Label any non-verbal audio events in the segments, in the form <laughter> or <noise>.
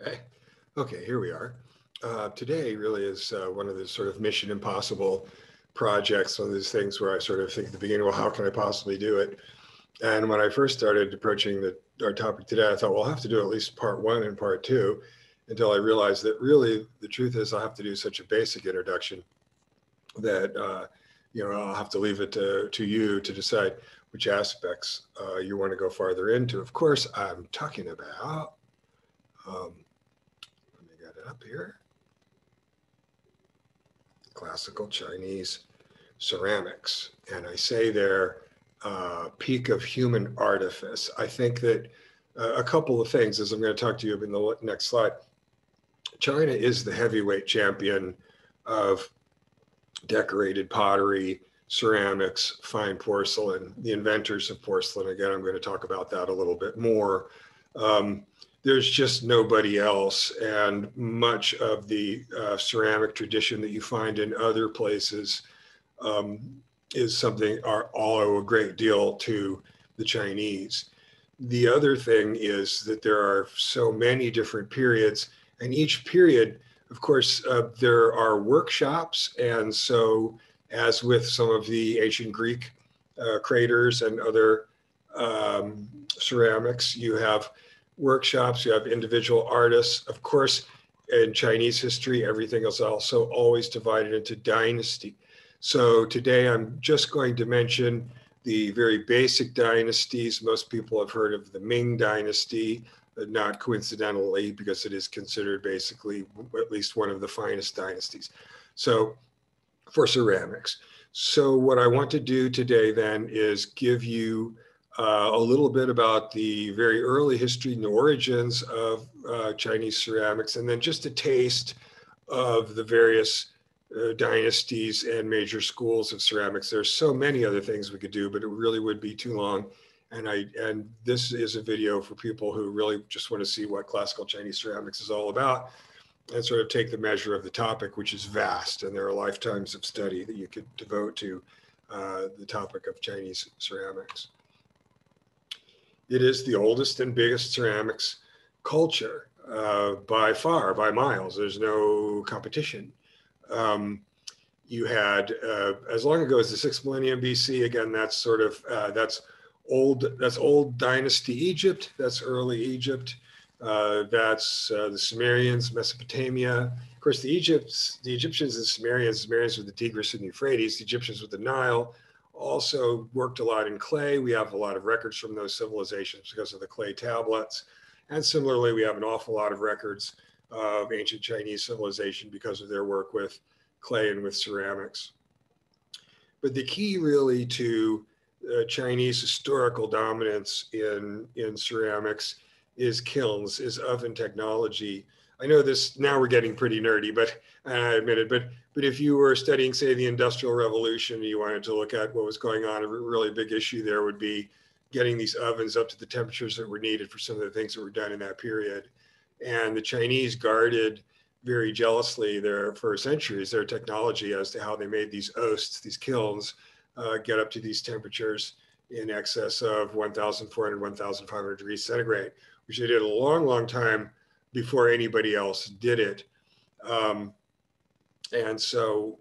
Okay, okay here we are. Uh, today really is uh, one of the sort of mission impossible projects, one of these things where I sort of think at the beginning, well, how can I possibly do it? And when I first started approaching the, our topic today, I thought, well, I'll have to do at least part one and part two until I realized that really the truth is I'll have to do such a basic introduction that, uh, you know, I'll have to leave it to, to you to decide which aspects uh, you want to go farther into. Of course, I'm talking about, um, let me get it up here, classical Chinese ceramics. And I say there, uh, peak of human artifice. I think that uh, a couple of things, as I'm going to talk to you in the next slide. China is the heavyweight champion of decorated pottery, ceramics, fine porcelain, the inventors of porcelain. Again, I'm going to talk about that a little bit more. Um, there's just nobody else. And much of the uh, ceramic tradition that you find in other places um, is something are all owe a great deal to the Chinese. The other thing is that there are so many different periods, and each period, of course, uh, there are workshops. And so, as with some of the ancient Greek uh, craters and other um, ceramics, you have workshops, you have individual artists. Of course, in Chinese history, everything is also always divided into dynasty. So today I'm just going to mention the very basic dynasties. Most people have heard of the Ming Dynasty, not coincidentally, because it is considered basically at least one of the finest dynasties. So for ceramics. So what I want to do today then is give you uh, a little bit about the very early history and the origins of uh, Chinese ceramics, and then just a taste of the various uh, dynasties and major schools of ceramics. There's so many other things we could do, but it really would be too long. And I and this is a video for people who really just want to see what classical Chinese ceramics is all about and sort of take the measure of the topic, which is vast. And there are lifetimes of study that you could devote to uh, the topic of Chinese ceramics. It is the oldest and biggest ceramics culture uh, by far, by miles. There's no competition. Um, you had uh, as long ago as the sixth millennium BC. Again, that's sort of uh, that's old. That's old dynasty Egypt. That's early Egypt. Uh, that's uh, the Sumerians, Mesopotamia. Of course, the Egypts, the Egyptians and Sumerians, Sumerians with the Tigris and Euphrates, the Egyptians with the Nile, also worked a lot in clay. We have a lot of records from those civilizations because of the clay tablets. And similarly, we have an awful lot of records of ancient Chinese civilization because of their work with clay and with ceramics. But the key really to uh, Chinese historical dominance in, in ceramics is kilns, is oven technology. I know this now we're getting pretty nerdy, but I admit it. But but if you were studying, say, the Industrial Revolution, you wanted to look at what was going on, a really big issue there would be getting these ovens up to the temperatures that were needed for some of the things that were done in that period. And the Chinese guarded very jealously their for centuries their technology as to how they made these oasts, these kilns, uh, get up to these temperatures in excess of 1,400, 1,500 degrees centigrade, which they did a long, long time before anybody else did it. Um, and so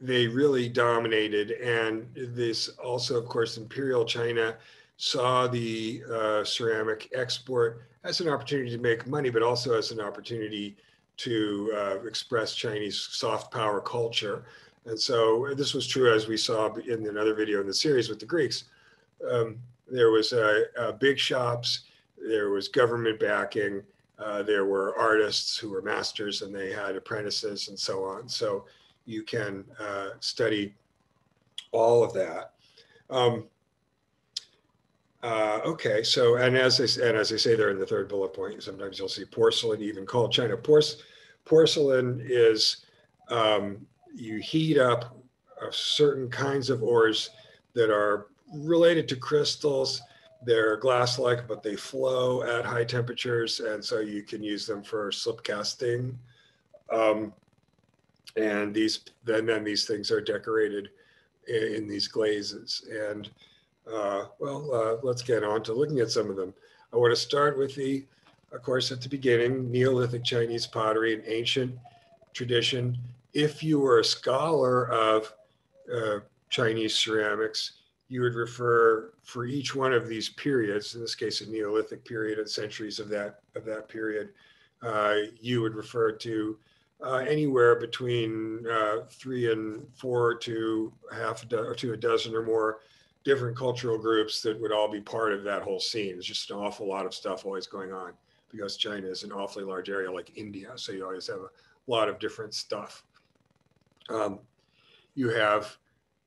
they really dominated. And this also, of course, Imperial China saw the uh, ceramic export as an opportunity to make money, but also as an opportunity to uh, express Chinese soft power culture. And so this was true as we saw in another video in the series with the Greeks. Um, there was uh, big shops, there was government backing, uh, there were artists who were masters and they had apprentices and so on. So you can uh, study all of that. Um, uh, okay, so and as I and as I say there in the third bullet point, sometimes you'll see porcelain even called China. Porce, porcelain is um, you heat up uh, certain kinds of ores that are related to crystals. They're glass-like, but they flow at high temperatures, and so you can use them for slip casting. Um, and these then then these things are decorated in, in these glazes and uh, well, uh, let's get on to looking at some of them. I want to start with the of course, at the beginning, Neolithic Chinese pottery, an ancient tradition. If you were a scholar of uh, Chinese ceramics, you would refer for each one of these periods, in this case, a Neolithic period and centuries of that of that period, uh, you would refer to uh, anywhere between uh, three and four to half do- to a dozen or more different cultural groups that would all be part of that whole scene. It's just an awful lot of stuff always going on because China is an awfully large area like India, so you always have a lot of different stuff. Um, you have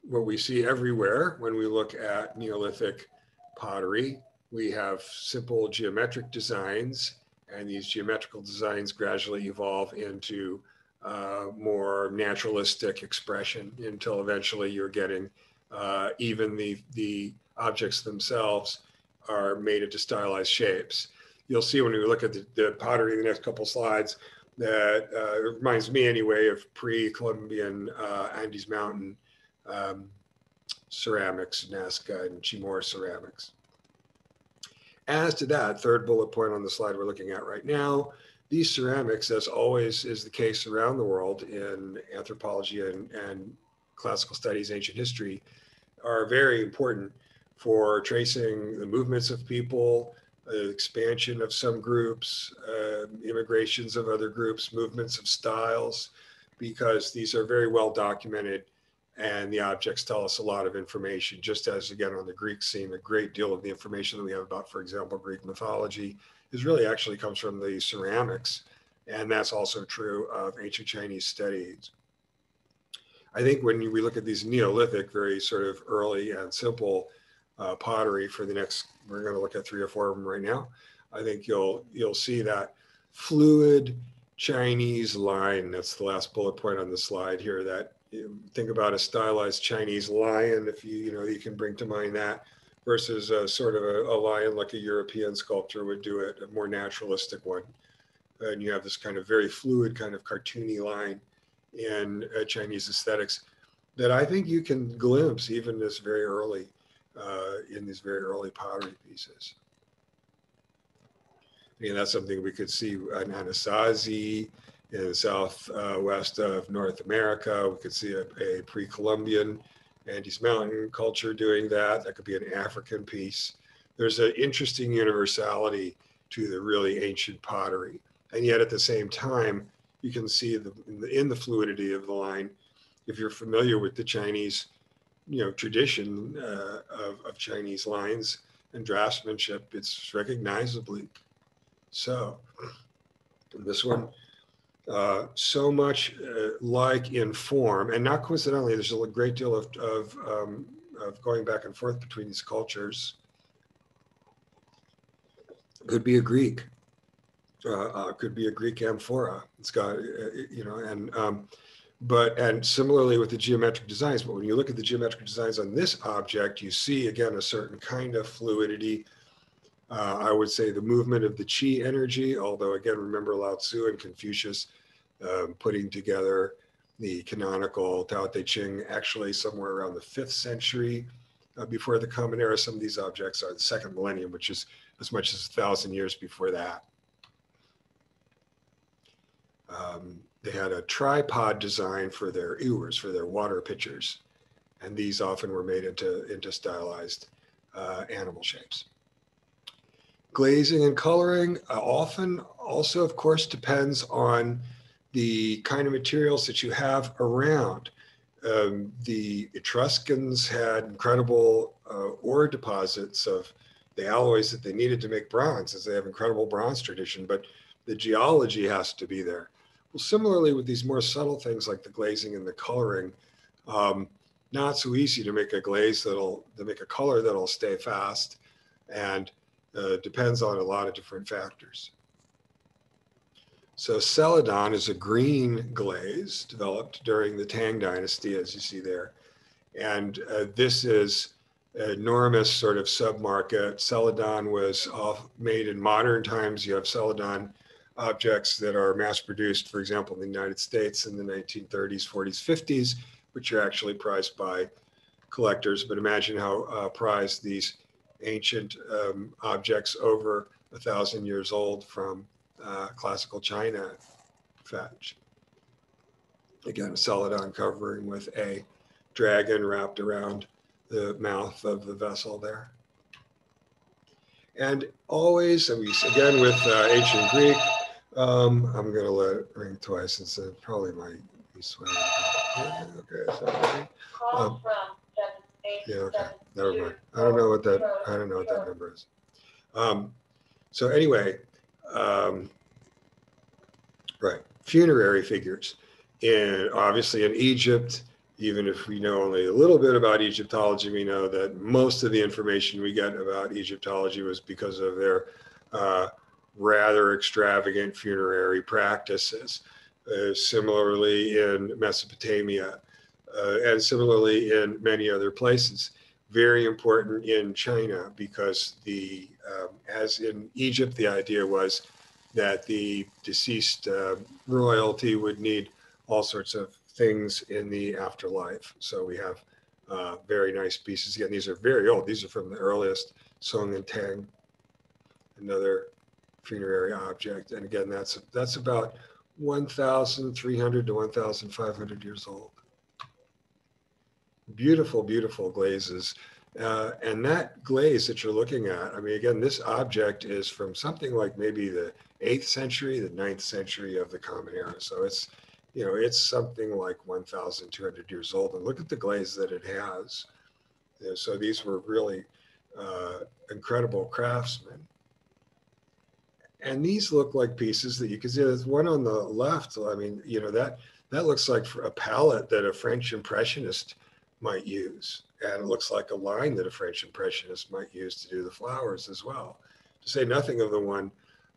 what we see everywhere when we look at Neolithic pottery. We have simple geometric designs, and these geometrical designs gradually evolve into uh, more naturalistic expression until eventually you're getting uh, even the, the objects themselves are made into stylized shapes. You'll see when we look at the, the pottery in the next couple slides that uh, it reminds me anyway of pre-Columbian uh, Andes Mountain um, ceramics, Nazca and Chimuara ceramics. As to that third bullet point on the slide we're looking at right now, these ceramics, as always is the case around the world in anthropology and, and classical studies, ancient history, are very important for tracing the movements of people, uh, expansion of some groups, uh, immigrations of other groups, movements of styles, because these are very well documented and the objects tell us a lot of information, just as again on the Greek scene, a great deal of the information that we have about, for example, Greek mythology is really actually comes from the ceramics. And that's also true of ancient Chinese studies. I think when we look at these Neolithic, very sort of early and simple uh, pottery for the next, we're going to look at three or four of them right now. I think you'll you'll see that fluid Chinese line. That's the last bullet point on the slide here. That think about a stylized Chinese lion, if you, you know, you can bring to mind that versus a sort of a, a lion like a European sculptor would do it, a more naturalistic one. And you have this kind of very fluid, kind of cartoony line in uh, Chinese aesthetics that I think you can glimpse even this very early, uh, in these very early pottery pieces. And that's something we could see in Anasazi, in the southwest of North America. We could see a, a pre-Columbian Andes Mountain culture doing that. That could be an African piece. There's an interesting universality to the really ancient pottery. And yet at the same time, you can see the, in, the, in the fluidity of the line, if you're familiar with the Chinese, you know, tradition uh, of, of Chinese lines and draftsmanship, it's recognizably so. this one, uh, so much uh, like in form, and not coincidentally, there's a great deal of, of, um, of going back and forth between these cultures. Could be a Greek, uh, uh could be a Greek amphora. It's got, uh, you know, and um, but and similarly with the geometric designs. But when you look at the geometric designs on this object, you see again a certain kind of fluidity. Uh, I would say the movement of the chi energy, although again, remember Lao Tzu and Confucius um, putting together the canonical Tao Te Ching actually somewhere around the fifth century uh, before the Common Era. Some of these objects are the second millennium, which is as much as a thousand years before that. Um, they had a tripod design for their ewers, for their water pitchers. And these often were made into, into stylized uh, animal shapes. Glazing and coloring uh, often also, of course, depends on the kind of materials that you have around. Um, the Etruscans had incredible uh, ore deposits of the alloys that they needed to make bronze, as they have incredible bronze tradition, but the geology has to be there. Well, similarly with these more subtle things like the glazing and the coloring, um, not so easy to make a glaze that'll to make a color that'll stay fast, and uh, depends on a lot of different factors. So celadon is a green glaze developed during the Tang Dynasty, as you see there. And uh, this is enormous sort of submarket. Celadon was made in modern times. You have celadon objects that are mass produced, for example, in the United States in the 1930s, 40s, 50s, which are actually prized by collectors. But imagine how uh, prized these ancient um, objects over a thousand years old from uh, classical China fetch. Again, a celadon covering with a dragon wrapped around the mouth of the vessel there. And always, and we again with uh, ancient Greek, um, I'm going to let it ring twice since it probably might be sweating. Yeah, okay, sorry. Um, yeah, okay, never mind. I don't know what that, I don't know what that number is. Um, so anyway, um, right, funerary figures. And obviously in Egypt, even if we know only a little bit about Egyptology, we know that most of the information we get about Egyptology was because of their uh, rather extravagant funerary practices. Uh, similarly in Mesopotamia, uh, and similarly in many other places. Very important in China because the, um, as in Egypt, the idea was that the deceased uh, royalty would need all sorts of things in the afterlife. So we have uh, very nice pieces. Again, these are very old. These are from the earliest Song and Tang, another funerary object. And again, that's that's about 1,300 to 1,500 years old. Beautiful, beautiful glazes. Uh, and that glaze that you're looking at, I mean, again, this object is from something like maybe the eighth century, the ninth century of the Common Era. So it's you know, it's something like 1,200 years old. And look at the glaze that it has. You know, so these were really uh, incredible craftsmen. And these look like pieces that you can see. There's one on the left. I mean, you know, that that looks like for a palette that a French impressionist might use. And it looks like a line that a French impressionist might use to do the flowers as well. To say nothing of the one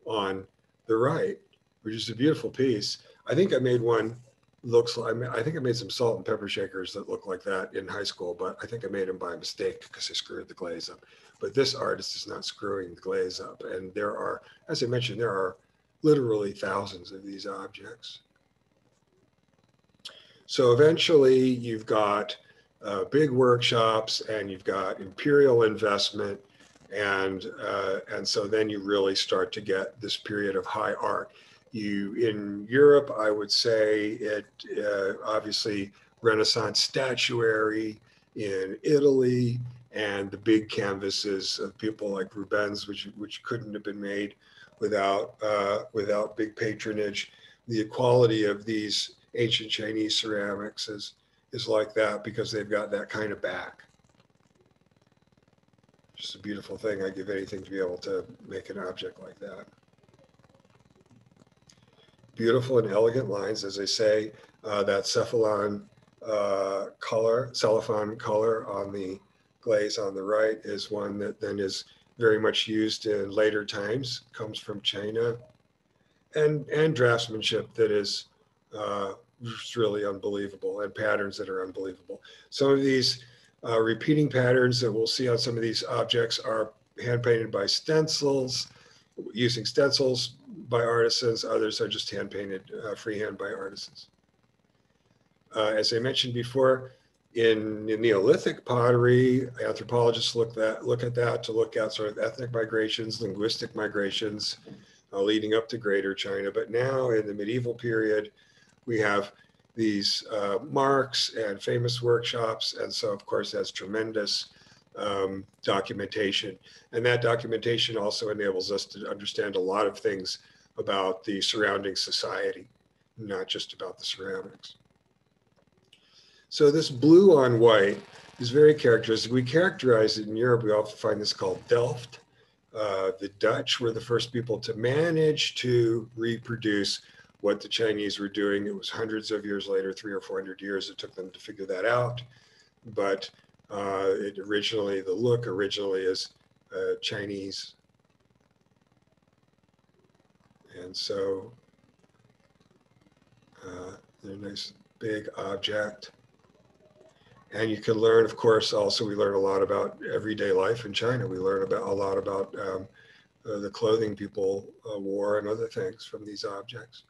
on the right, which is a beautiful piece. I think I made one looks like I think I made some salt and pepper shakers that look like that in high school, but I think I made them by mistake because I screwed the glaze up. But this artist is not screwing the glaze up, and there are, as I mentioned, there are literally thousands of these objects. So eventually, you've got uh, big workshops, and you've got imperial investment, and uh, and so then you really start to get this period of high art you in Europe, I would say it uh, obviously Renaissance statuary in Italy and the big canvases of people like Rubens, which which couldn't have been made without uh, without big patronage. The quality of these ancient Chinese ceramics is is like that because they've got that kind of back. Just a beautiful thing. I give anything to be able to make an object like that beautiful and elegant lines, as I say, uh, that celadon uh, color, celadon color on the glaze on the right is one that then is very much used in later times, comes from China, and, and draftsmanship that is uh, really unbelievable and patterns that are unbelievable. Some of these uh, repeating patterns that we'll see on some of these objects are hand painted by stencils, using stencils by artisans, others are just hand painted uh, freehand by artisans. Uh, as I mentioned before, in, in, Neolithic pottery, anthropologists look that look at that to look at sort of ethnic migrations, linguistic migrations, uh, leading up to Greater China. But now in the medieval period, we have these uh, marks and famous workshops, and so of course that's tremendous um, documentation. And that documentation also enables us to understand a lot of things about the surrounding society, not just about the ceramics. So this blue on white is very characteristic. We characterize it in Europe. We often find this called Delft. Uh, the Dutch were the first people to manage to reproduce what the Chinese were doing. It was hundreds of years later, three or 400 years it took them to figure that out. But uh, it originally, the look originally is uh, Chinese. And so uh, they're a nice big object. And you can learn, of course, also we learn a lot about everyday life in China. We learn about a lot about um, uh, the clothing people uh, wore and other things from these objects.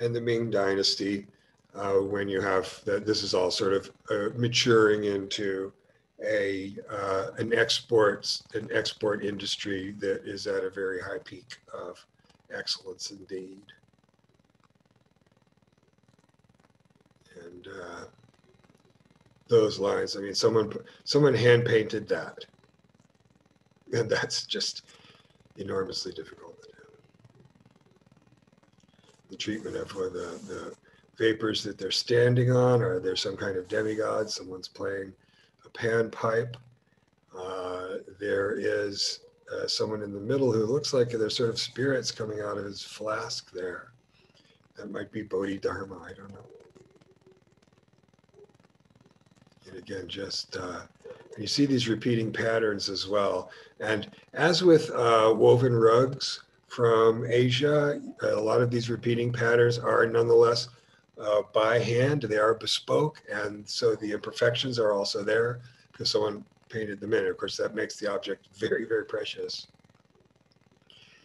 And the Ming Dynasty uh, when you have that this is all sort of uh, maturing into a uh, an exports an export industry that is at a very high peak of excellence indeed. And uh, those lines, I mean, someone someone hand painted that, and that's just enormously difficult. The treatment of uh, the the vapors that they're standing on, or there's some kind of demigod, someone's playing a panpipe. Uh, there is uh, someone in the middle who looks like there's sort of spirits coming out of his flask there. That might be Bodhidharma, I don't know. And again, just uh, you see these repeating patterns as well. And as with uh, woven rugs from Asia, a lot of these repeating patterns are nonetheless uh, by hand. They are bespoke, and so the imperfections are also there because someone painted them in. Of course, that makes the object very, very precious.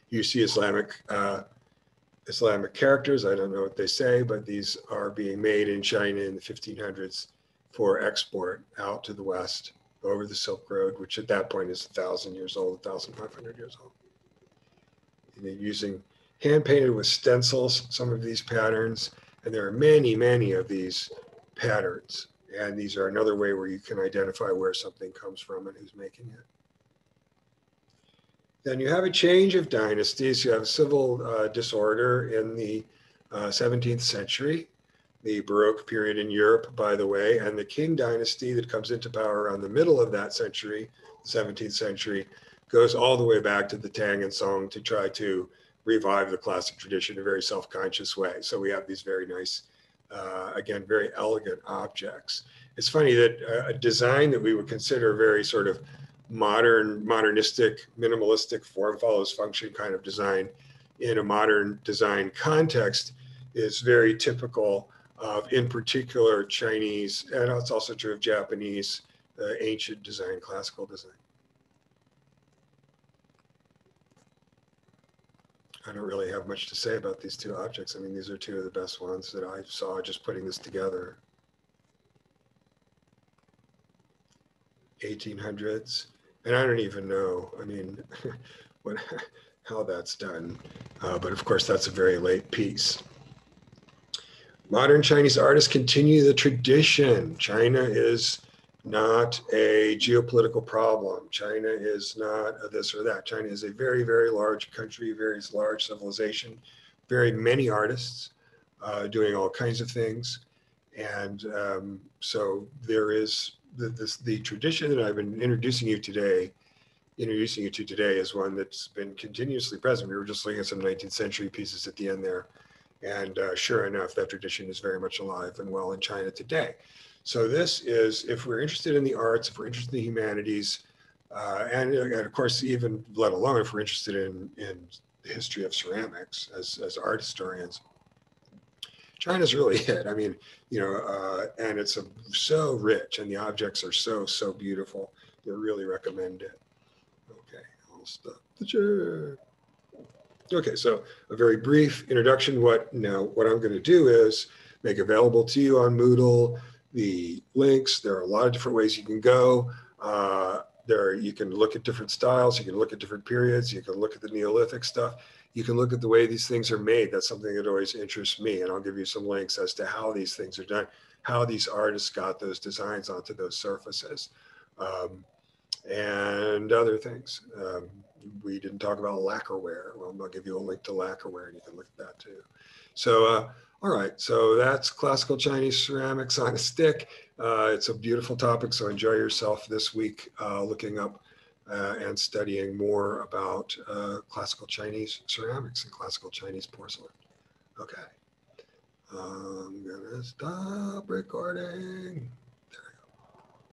You see Islamic uh, Islamic characters. I don't know what they say, but these are being made in China in the 1500s for export out to the West over the Silk Road, which at that point is a thousand years old, 1,500 years old. And they're using hand painted with stencils, some of these patterns, and there are many, many of these patterns. And these are another way where you can identify where something comes from and who's making it. Then you have a change of dynasties. You have civil uh, disorder in the uh, 17th century, the Baroque period in Europe, by the way, and the Qing dynasty that comes into power around the middle of that century, 17th century, goes all the way back to the Tang and Song to try to revive the classic tradition in a very self-conscious way. So we have these very nice, uh, again, very elegant objects. It's funny that uh, a design that we would consider very sort of modern, modernistic, minimalistic form follows function kind of design in a modern design context is very typical of, in particular, Chinese, and it's also true of Japanese uh, ancient design, classical design. I don't really have much to say about these two objects. I mean, these are two of the best ones that I saw just putting this together. 1800s. And I don't even know, I mean, <laughs> what, how that's done. Uh, but of course, that's a very late piece. Modern Chinese artists continue the tradition. China is not a geopolitical problem. China is not a this or that. China is a very, very large country, very large civilization, very many artists uh, doing all kinds of things. And um, so there is the, this, the tradition that I've been introducing you today, introducing you to today is one that's been continuously present. We were just looking at some 19th century pieces at the end there. And uh, sure enough, that tradition is very much alive and well in China today. So this is, if we're interested in the arts, if we're interested in the humanities, uh, and, and, of course, even let alone if we're interested in, in the history of ceramics as, as art historians, China's really <laughs> it. I mean, you know, uh, and it's a, so rich and the objects are so, so beautiful. I really recommend it. Okay, I'll stop the chair. Okay, so a very brief introduction. What now, what I'm going to do is make available to you on Moodle the links. There are a lot of different ways you can go. Uh, there, you can look at different styles. You can look at different periods. You can look at the Neolithic stuff. You can look at the way these things are made. That's something that always interests me. And I'll give you some links as to how these things are done, how these artists got those designs onto those surfaces, um, and other things. Um, we didn't talk about lacquerware. Well, I'll give you a link to lacquerware and you can look at that too. So uh, all right, so that's classical Chinese ceramics on a stick. Uh, it's a beautiful topic, so enjoy yourself this week uh, looking up uh, and studying more about uh, classical Chinese ceramics and classical Chinese porcelain. Okay, I'm gonna stop recording.